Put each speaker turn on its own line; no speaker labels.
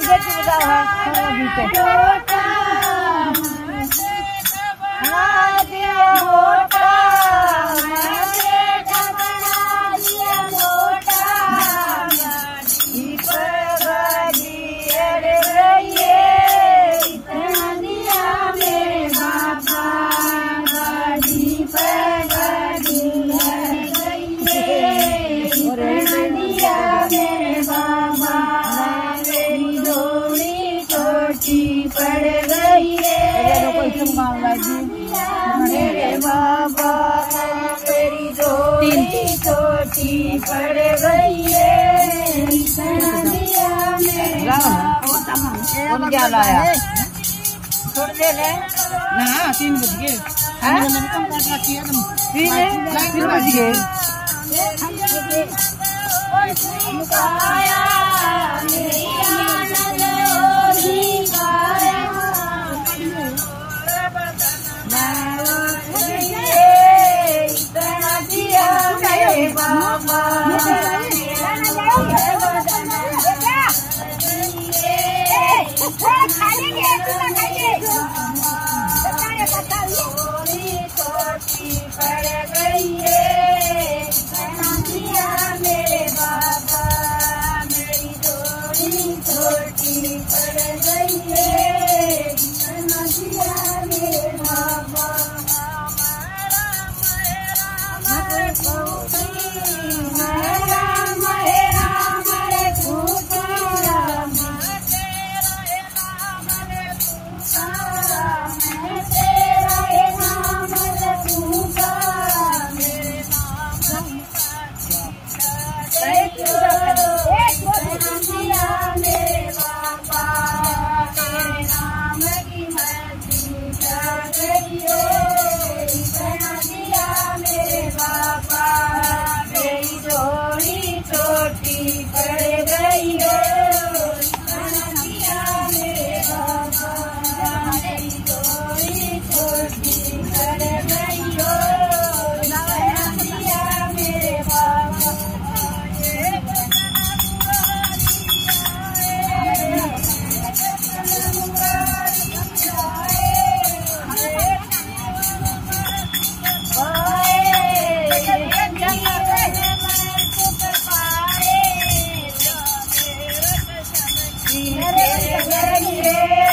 संजय की
बजाव है। है
कोई मामला जी
मेरे बाबा मेरी जोड़ी छोटी पड़ गई है।
क्या लाया?
छोड़ दे ले।
ना तीन बज गए। है? तुम
तीन बज गए।
कोटि पर गई है मेरे मेरे लिए